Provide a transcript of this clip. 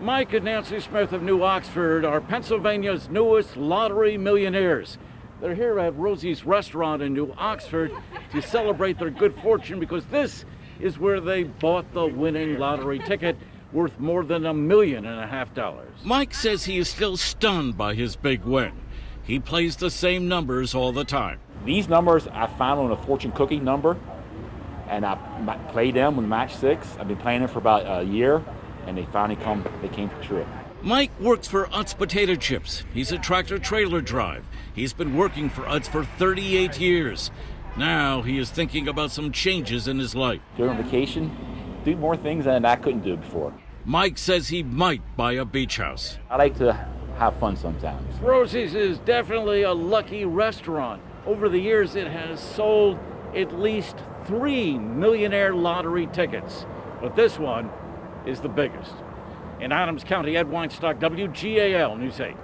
Mike and Nancy Smith of New Oxford are Pennsylvania's newest lottery millionaires. They're here at Rosie's restaurant in New Oxford to celebrate their good fortune because this is where they bought the winning lottery ticket worth more than a million and a half dollars. Mike says he is still stunned by his big win. He plays the same numbers all the time. These numbers I found on a fortune cookie number, and I played them with match six. I've been playing them for about a year, and they finally come. They came true. Mike works for Utz Potato Chips. He's a tractor trailer drive. He's been working for Utz for 38 years. Now he is thinking about some changes in his life. During vacation, do more things than I couldn't do before. Mike says he might buy a beach house. I like to have fun sometimes. Rosie's is definitely a lucky restaurant. Over the years, it has sold at least three millionaire lottery tickets, but this one is the biggest. In Adams County, Ed Weinstock, WGAL News 8.